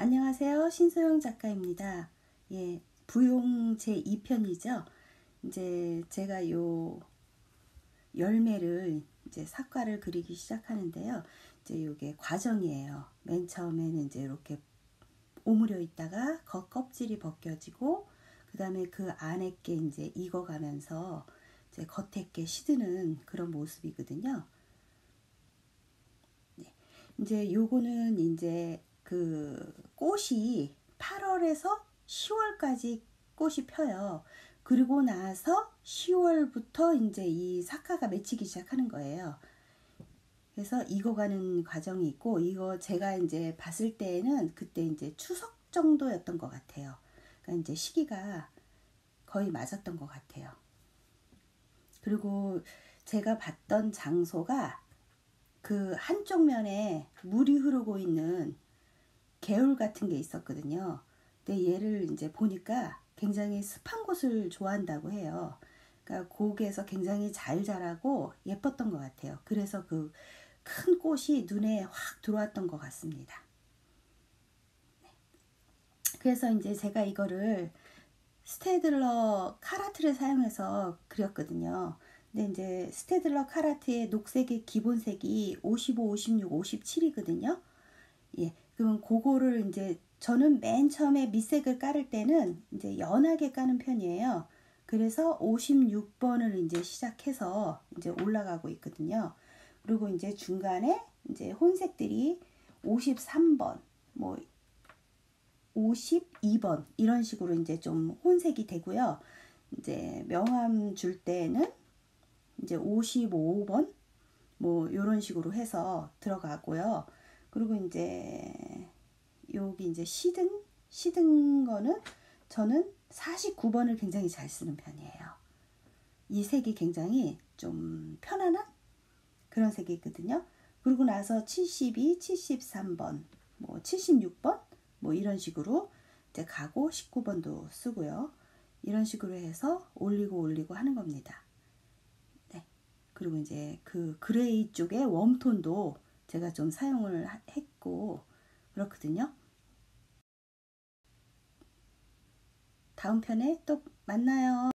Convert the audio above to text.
안녕하세요. 신소영 작가입니다. 예, 부용 제 2편이죠. 이제 제가 요 열매를 이제 사과를 그리기 시작하는데요. 이제 요게 과정이에요. 맨 처음에는 이제 이렇게 오므려 있다가 겉 껍질이 벗겨지고 그다음에 그 안에 게 이제 익어가면서 이제 겉에 게 시드는 그런 모습이거든요. 네. 이제 요거는 이제 그 꽃이 8월에서 10월까지 꽃이 펴요. 그리고 나서 10월부터 이제 이 사과가 맺히기 시작하는 거예요. 그래서 익어가는 과정이 있고 이거 제가 이제 봤을 때는 그때 이제 추석 정도였던 것 같아요. 그러니까 이제 시기가 거의 맞았던 것 같아요. 그리고 제가 봤던 장소가 그 한쪽 면에 물이 흐르고 있는 개울 같은 게 있었거든요. 근데 얘를 이제 보니까 굉장히 습한 곳을 좋아한다고 해요. 그러니까 고기에서 굉장히 잘 자라고 예뻤던 것 같아요. 그래서 그 큰 꽃이 눈에 확 들어왔던 것 같습니다. 네. 그래서 이제 제가 이거를 스테들러 카라트를 사용해서 그렸거든요. 근데 이제 스테들러 카라트의 녹색의 기본색이 55, 56, 57이거든요. 예. 그럼 그거를 이제 저는 맨 처음에 밑색을 깔을 때는 이제 연하게 까는 편이에요. 그래서 56번을 이제 시작해서 이제 올라가고 있거든요. 그리고 이제 중간에 이제 혼색들이 53번, 뭐 52번 이런 식으로 이제 좀 혼색이 되고요. 이제 명암 줄 때는 이제 55번 뭐 이런 식으로 해서 들어가고요. 그리고 이제 여기 이제 시든 시든 거는 저는 49번을 굉장히 잘 쓰는 편이에요. 이 색이 굉장히 좀 편안한 그런 색이 있거든요. 그리고 나서 72, 73번, 뭐 76번 뭐 이런 식으로 이제 가고 19번도 쓰고요. 이런 식으로 해서 올리고 올리고 하는 겁니다. 네. 그리고 이제 그 그레이 쪽에 웜톤도 제가 좀 사용을 했고 그렇거든요. 다음 편에 또 만나요.